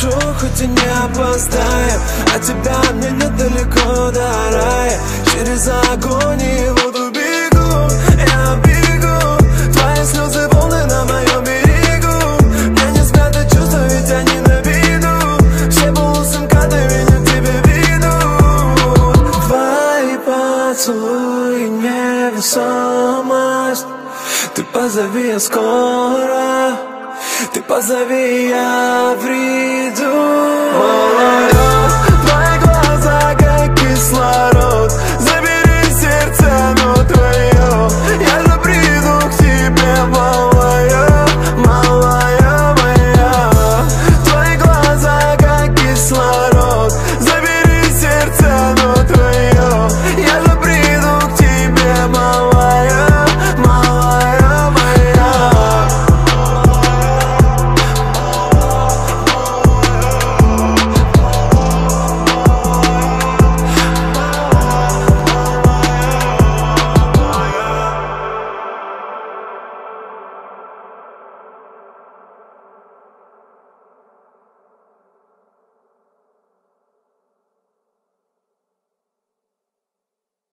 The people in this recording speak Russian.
спешу, хоть и не опоздаю а тебя мне недалеко до рая. Через огонь и воду бегу, я бегу. Твои слезы волны на моем берегу. Я не спрятать чувства, ведь они на виду. Все полосы МКАДа меня тебе ведут Твои поцелуи невесомость Ты позови, я скоро. Ты позови, я приду.